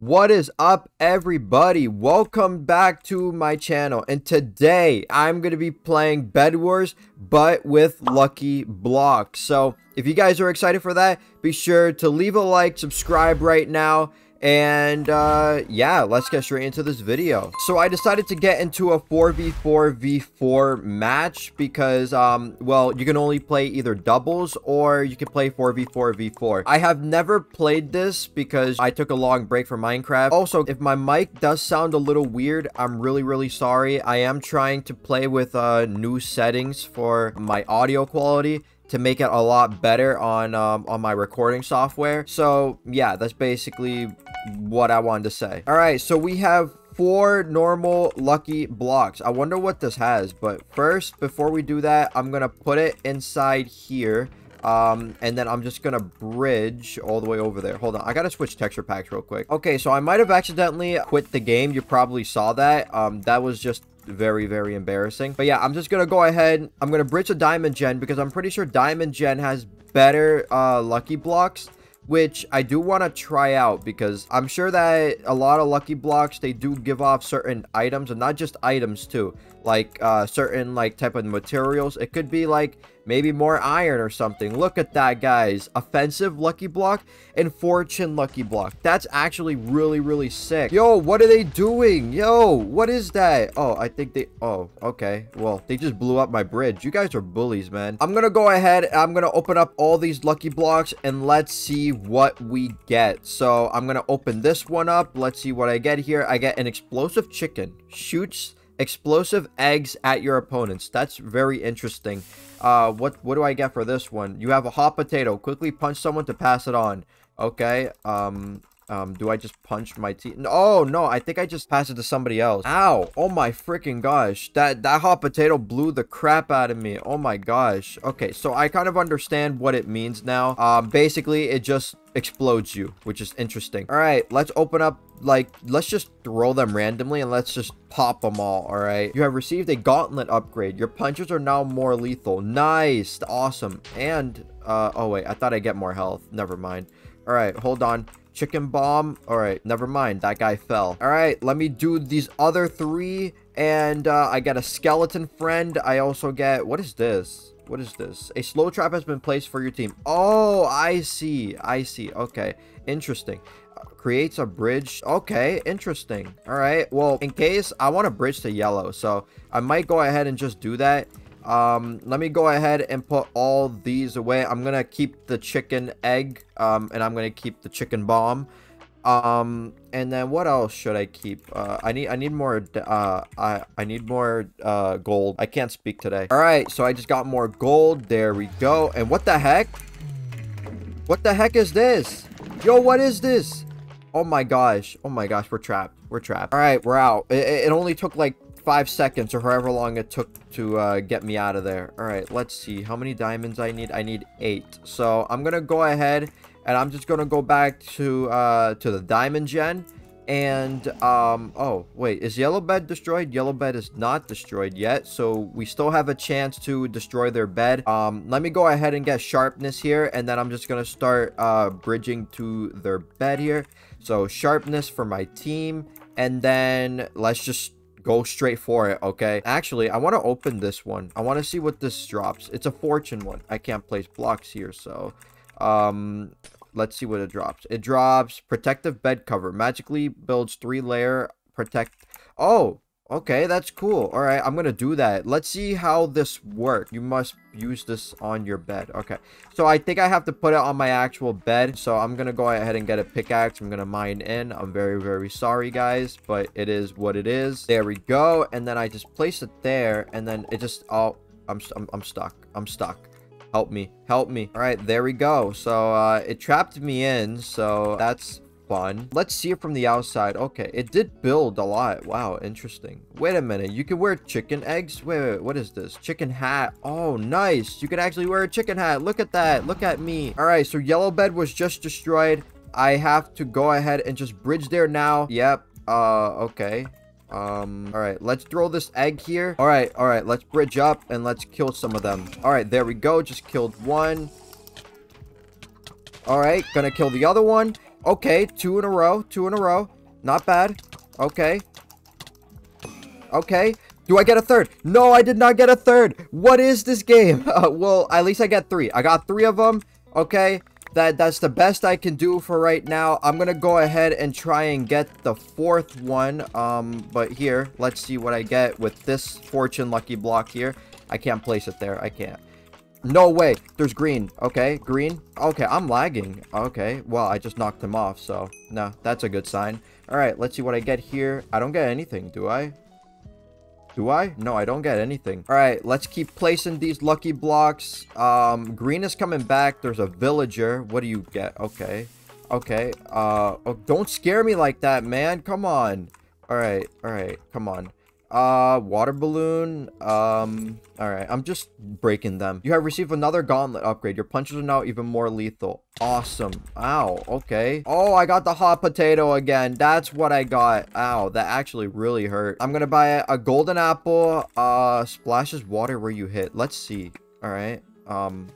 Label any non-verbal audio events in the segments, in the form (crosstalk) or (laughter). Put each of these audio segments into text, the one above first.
What is up everybody? Welcome back to my channel and today I'm going to be playing Bed Wars but with Lucky Blocks. So if you guys are excited for that, be sure to leave a like, subscribe right now and uh, yeah, let's get straight into this video. So I decided to get into a 4v4v4 match because, um, well, you can only play either doubles or you can play 4v4v4. I have never played this because I took a long break from Minecraft. Also, if my mic does sound a little weird, I'm really, really sorry. I am trying to play with uh, new settings for my audio quality to make it a lot better on um, on my recording software. So yeah, that's basically what I wanted to say. All right, so we have four normal lucky blocks. I wonder what this has, but first, before we do that, I'm going to put it inside here. Um, and then I'm just gonna bridge all the way over there. Hold on, I gotta switch texture packs real quick. Okay, so I might have accidentally quit the game. You probably saw that. Um, that was just very, very embarrassing. But yeah, I'm just gonna go ahead. I'm gonna bridge a diamond gen because I'm pretty sure diamond gen has better uh, lucky blocks which I do want to try out because I'm sure that a lot of Lucky Blocks, they do give off certain items and not just items too, like uh, certain like type of materials. It could be like maybe more iron or something. Look at that, guys. Offensive Lucky Block and Fortune Lucky Block. That's actually really, really sick. Yo, what are they doing? Yo, what is that? Oh, I think they... Oh, okay. Well, they just blew up my bridge. You guys are bullies, man. I'm gonna go ahead. I'm gonna open up all these Lucky Blocks and let's see what we get. So, I'm gonna open this one up. Let's see what I get here. I get an explosive chicken. Shoots explosive eggs at your opponents. That's very interesting. Uh, what what do I get for this one? You have a hot potato. Quickly punch someone to pass it on. Okay. Um, um, do I just punch my teeth? Oh, no, I think I just passed it to somebody else. Ow. Oh my freaking gosh. That, that hot potato blew the crap out of me. Oh my gosh. Okay, so I kind of understand what it means now. Um, basically, it just explodes you, which is interesting. All right, let's open up, like, let's just throw them randomly and let's just pop them all, all right? You have received a gauntlet upgrade. Your punches are now more lethal. Nice. Awesome. And, uh, oh wait, I thought I'd get more health. Never mind. All right, hold on. Chicken bomb. All right, never mind. That guy fell. All right, let me do these other three. And uh, I get a skeleton friend. I also get... What is this? What is this? A slow trap has been placed for your team. Oh, I see. I see. Okay. Interesting. Creates a bridge. Okay. Interesting. All right. Well, in case I want a bridge to yellow. So I might go ahead and just do that. Um, let me go ahead and put all these away. I'm gonna keep the chicken egg, um, and I'm gonna keep the chicken bomb. Um, and then what else should I keep? Uh, I need, I need more, uh, I, I need more, uh, gold. I can't speak today. All right, so I just got more gold. There we go. And what the heck? What the heck is this? Yo, what is this? Oh my gosh. Oh my gosh, we're trapped. We're trapped. All right, we're out. It, it only took like five seconds or however long it took to uh, get me out of there. All right, let's see how many diamonds I need. I need eight. So I'm going to go ahead and I'm just going to go back to uh, to the diamond gen. And, um, oh, wait, is Yellow Bed destroyed? Yellow Bed is not destroyed yet, so we still have a chance to destroy their bed. Um, let me go ahead and get sharpness here, and then I'm just gonna start, uh, bridging to their bed here. So, sharpness for my team, and then let's just go straight for it, okay? Actually, I want to open this one. I want to see what this drops. It's a fortune one. I can't place blocks here, so... Um, let's see what it drops. It drops protective bed cover. Magically builds three layer protect... Oh! Okay, that's cool. All right, I'm going to do that. Let's see how this works. You must use this on your bed. Okay, so I think I have to put it on my actual bed. So I'm going to go ahead and get a pickaxe. I'm going to mine in. I'm very, very sorry, guys, but it is what it is. There we go. And then I just place it there, and then it just... Oh, I'm, I'm, I'm stuck. I'm stuck. Help me. Help me. All right, there we go. So uh, it trapped me in, so that's Let's see it from the outside. Okay, it did build a lot. Wow, interesting. Wait a minute. You can wear chicken eggs? Wait, wait, what is this? Chicken hat. Oh, nice. You can actually wear a chicken hat. Look at that. Look at me. All right, so yellow bed was just destroyed. I have to go ahead and just bridge there now. Yep. Uh, okay. Um, all right, let's throw this egg here. All right, all right, let's bridge up and let's kill some of them. All right, there we go. Just killed one. All right, gonna kill the other one. Okay, two in a row. Two in a row. Not bad. Okay. Okay. Do I get a third? No, I did not get a third. What is this game? (laughs) Uh, well, at least I get three. I got three of them. Okay. That That's the best I can do for right now. I'm going to go ahead and try and get the fourth one. Um, But here, let's see what I get with this fortune lucky block here. I can't place it there. I can't. No way. There's green. Okay, green. Okay, I'm lagging. Okay, well, I just knocked him off, so no, that's a good sign. All right, let's see what I get here. I don't get anything, do I? Do I? No, I don't get anything. All right, let's keep placing these lucky blocks. Um, green is coming back. There's a villager. What do you get? Okay. Okay. Uh, oh, don't scare me like that, man. Come on. All right. All right. Come on. Uh, water balloon. Um, all right. I'm just breaking them. You have received another gauntlet upgrade. Your punches are now even more lethal. Awesome. Ow. Okay. Oh, I got the hot potato again. That's what I got. Ow. That actually really hurt. I'm gonna buy a, golden apple. Uh, splashes water where you hit. Let's see. All right. Um,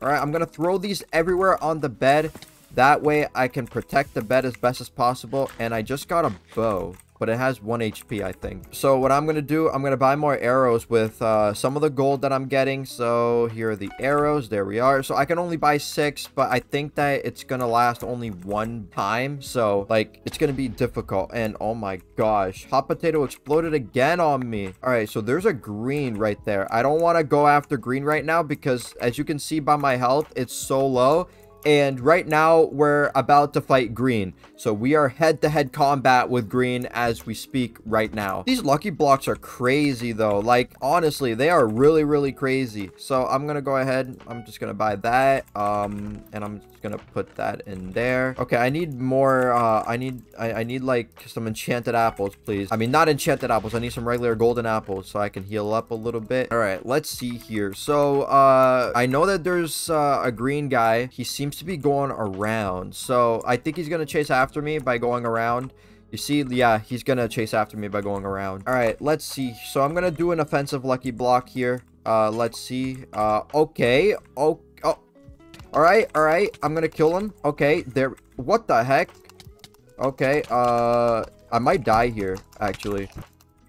all right. I'm gonna throw these everywhere on the bed. That way I can protect the bed as best as possible. And I just got a bow but it has 1 HP, I think. So what I'm going to do, I'm going to buy more arrows with uh, some of the gold that I'm getting. So here are the arrows. There we are. So I can only buy six, but I think that it's going to last only one time. So, like, it's going to be difficult. And, oh my gosh, hot potato exploded again on me. All right, so there's a green right there. I don't want to go after green right now because, as you can see by my health, it's so low and right now we're about to fight green. So we are head-to-head -head combat with green as we speak right now. These lucky blocks are crazy though. Like honestly they are really really crazy. So i'm gonna go ahead. I'm just gonna buy that um and i'm just gonna put that in there. Okay i need more uh i need I, I need like some enchanted apples please. I mean not enchanted apples. I need some regular golden apples so i can heal up a little bit. All right let's see here. So uh i know that there's uh, a green guy. He seems seems to be going around. So I think he's going to chase after me by going around. You see, yeah, he's going to chase after me by going around. All right, let's see. So I'm going to do an offensive lucky block here. Uh, let's see. Uh, okay. Oh, oh. All right, all right. I'm going to kill him. Okay, there. What the heck? Okay, uh, I might die here, actually.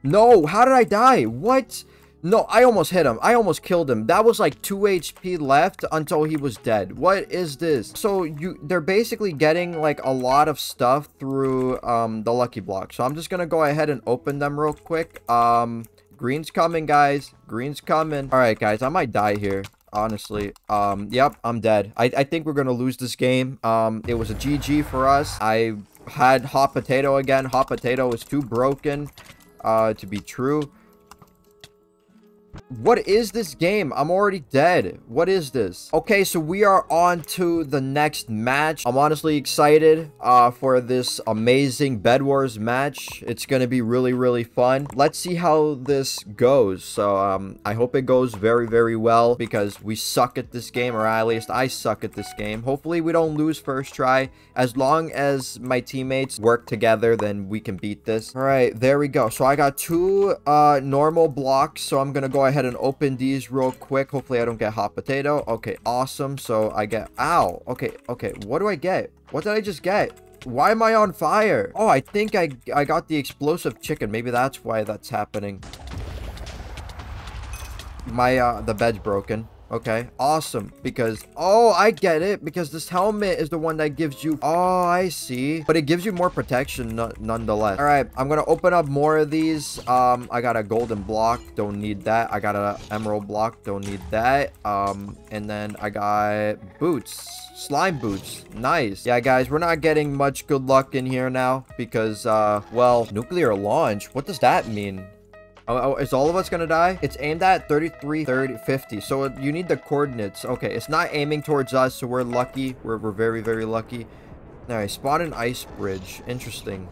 No, how did I die? What? No, I almost hit him. I almost killed him. That was like 2 HP left until he was dead. What is this? So you they're basically getting like a lot of stuff through um the lucky block. So I'm just going to go ahead and open them real quick. Um green's coming, guys. Green's coming. All right, guys. I might die here honestly. Um, yep, I'm dead. I, I think we're gonna lose this game. Um, it was a GG for us. I had hot potato again. Hot potato is too broken, uh, to be true. What is this game? I'm already dead. What is this? Okay, so we are on to the next match. I'm honestly excited uh, for this amazing Bed Wars match. It's going to be really, really fun. Let's see how this goes. So um, I hope it goes very, very well because we suck at this game, or at least I suck at this game. Hopefully we don't lose first try. As long as my teammates work together, then we can beat this. All right, there we go. So I got two uh, normal blocks, so I'm going to go ahead and open these real quick. Hopefully I don't get hot potato. Okay, awesome. So I get... Ow. Okay, okay. What do I get? What did I just get? Why am I on fire? Oh, I think I, I got the explosive chicken. Maybe that's why that's happening. My, uh, the bed's broken. Okay, awesome. Because, oh, I get it. Because this helmet is the one that gives you... Oh, I see. But it gives you more protection nonetheless. All right, I'm going to open up more of these. Um, I got a golden block. Don't need that. I got an emerald block. Don't need that. Um, and then I got boots. Slime boots. Nice. Yeah, guys, we're not getting much good luck in here now. Because, uh, well, nuclear launch. What does that mean? Oh, oh, is all of us gonna die? It's aimed at 33, 30, 50. So you need the coordinates. Okay, it's not aiming towards us, so we're lucky. We're, we're very, very lucky. All right, spawn an ice bridge. Interesting.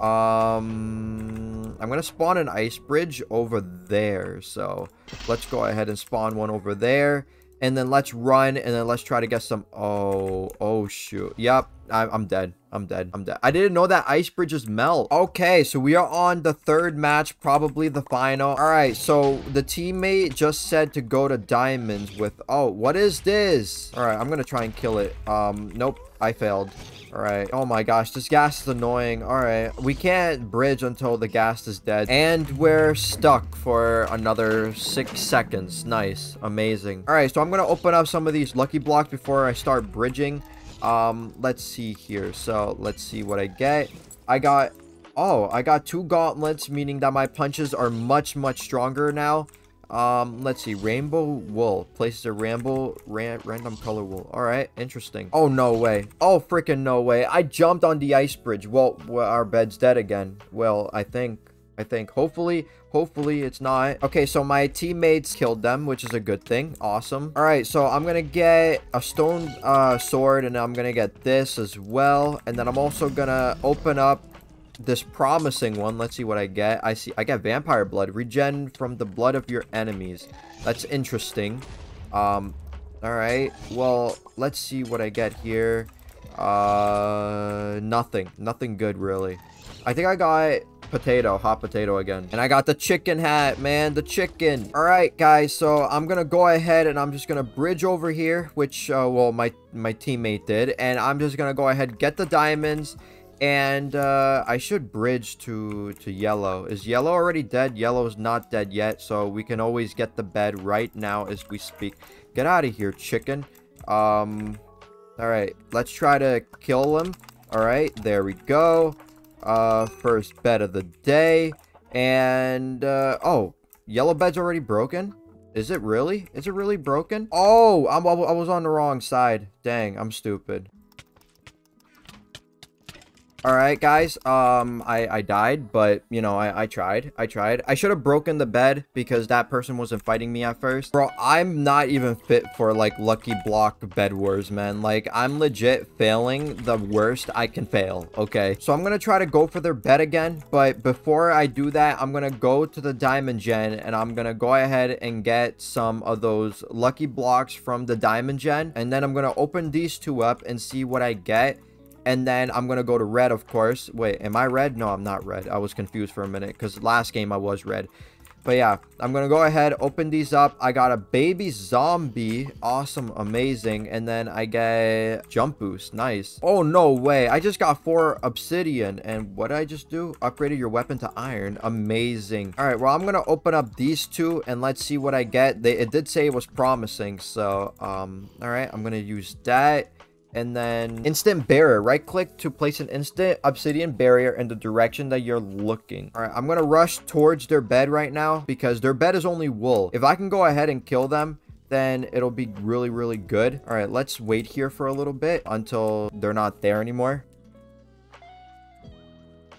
Um, I'm gonna spawn an ice bridge over there. So let's go ahead and spawn one over there. And then let's run, and then let's try to get some... Oh, oh, shoot. Yep, I I'm dead. I'm dead. I'm dead. I didn't know that ice bridges melt. Okay, so we are on the third match, probably the final. All right, so the teammate just said to go to diamonds with... Oh, what is this? All right, I'm going to try and kill it. Um, Nope. I failed. Alright. Oh my gosh, this gas is annoying. Alright. We can't bridge until the gas is dead. And we're stuck for another six seconds. Nice. Amazing. Alright, so I'm gonna open up some of these lucky blocks before I start bridging. Um, let's see here. So, let's see what I get. I got... Oh, I got two gauntlets, meaning that my punches are much, much stronger now. Um, let's see. Rainbow wool. Places a ramble, ran, random color wool. Alright, interesting. Oh, no way. Oh, freaking no way. I jumped on the ice bridge. Well, well, our bed's dead again. Well, I think. I think. Hopefully, hopefully it's not. Okay, so my teammates killed them, which is a good thing. Awesome. Alright, so I'm gonna get a stone uh, sword, and I'm gonna get this as well. And then I'm also gonna open up this promising one. Let's see what I get. I see I get vampire blood. Regen from the blood of your enemies. That's interesting. Um, alright. Well, let's see what I get here. Uh, nothing. Nothing good, really. I think I got potato, hot potato again. And I got the chicken hat, man, the chicken. All right, guys, so I'm gonna go ahead and I'm just gonna bridge over here, which, uh, well, my, my teammate did. And I'm just gonna go ahead, get the diamonds, and uh, I should bridge to, to yellow. Is yellow already dead? Yellow is not dead yet, so we can always get the bed right now as we speak. Get out of here, chicken. Um, Alright, let's try to kill him. Alright, there we go. Uh, first bed of the day. And, uh, oh, yellow bed's already broken? Is it really? Is it really broken? Oh, I'm, I was on the wrong side. Dang, I'm stupid. All right, guys. Um, I I died, but you know I I tried. I tried. I should have broken the bed because that person wasn't fighting me at first. Bro, I'm not even fit for like lucky block bed wars, man. Like I'm legit failing the worst I can fail. Okay, so I'm gonna try to go for their bed again, but before I do that, I'm gonna go to the diamond gen and I'm gonna go ahead and get some of those lucky blocks from the diamond gen, and then I'm gonna open these two up and see what I get and then I'm going to go to red, of course. Wait, am I red? No, I'm not red. I was confused for a minute because last game I was red. But yeah, I'm going to go ahead, open these up. I got a baby zombie. Awesome, amazing. And then I get jump boost. Nice. Oh, no way. I just got four obsidian. And what did I just do? Upgraded your weapon to iron. Amazing. All right, well, I'm going to open up these two and let's see what I get. They, it did say it was promising. So, um, all right, I'm going to use that and then instant barrier. Right click to place an instant obsidian barrier in the direction that you're looking. All right, I'm going to rush towards their bed right now because their bed is only wool. If I can go ahead and kill them, then it'll be really, really good. All right, let's wait here for a little bit until they're not there anymore.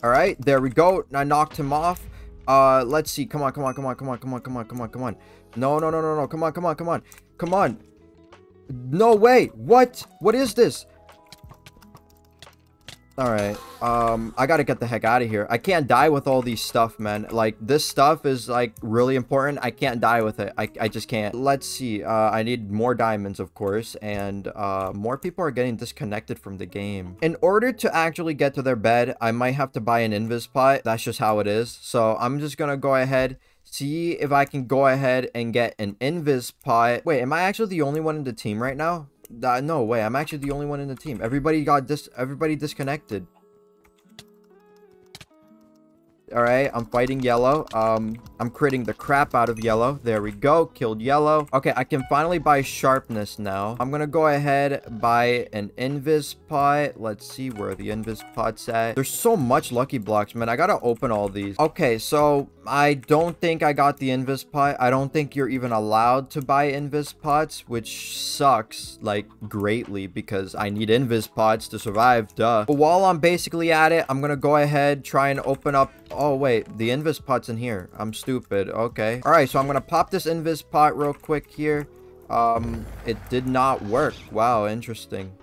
All right, there we go. I knocked him off. Uh, let's see. Come on, come on, come on, come on, come on, come on, come on, come on. No, no, no, no, no. Come on, come on, come on. Come on no way. What? What is this? Alright, um, I gotta get the heck out of here. I can't die with all these stuff, man. Like, this stuff is, like, really important. I can't die with it. I, I just can't. Let's see. Uh, I need more diamonds, of course, and, uh, more people are getting disconnected from the game. In order to actually get to their bed, I might have to buy an invis pot. That's just how it is. So, I'm just gonna go ahead see if I can go ahead and get an invis pot. Wait, am I actually the only one in the team right now? Uh, no way, I'm actually the only one in the team. Everybody got dis everybody disconnected. Alright, I'm fighting yellow. Um, I'm critting the crap out of yellow. There we go. Killed yellow. Okay, I can finally buy sharpness now. I'm gonna go ahead buy an invis pot. Let's see where the invis pot's at. There's so much lucky blocks, man. I gotta open all these. Okay, so I don't think I got the invis pot. I don't think you're even allowed to buy invis pots, which sucks, like, greatly because I need invis pots to survive, duh. But while I'm basically at it, I'm gonna go ahead, try and open up Oh, wait. The invis pot's in here. I'm stupid. Okay. Alright, so I'm gonna pop this invis pot real quick here. Um, it did not work. Wow, interesting.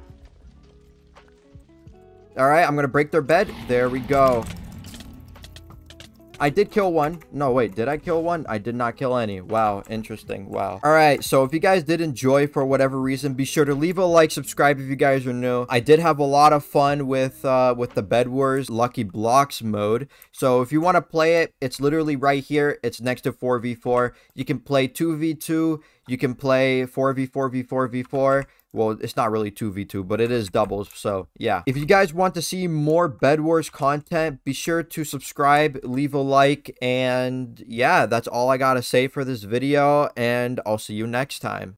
Alright, I'm gonna break their bed. There we go. I did kill one. No, wait, did I kill one? I did not kill any. Wow, interesting. Wow. All right, so if you guys did enjoy for whatever reason, be sure to leave a like, subscribe if you guys are new. I did have a lot of fun with uh, with the Bed Wars Lucky Blocks mode. So if you want to play it, it's literally right here. It's next to 4v4. You can play 2v2. You can play 4v4v4v4. Well, it's not really 2v2, but it is doubles. So, yeah. If you guys want to see more Bed Wars content, be sure to subscribe, leave a like, and yeah, that's all I got to say for this video, and I'll see you next time.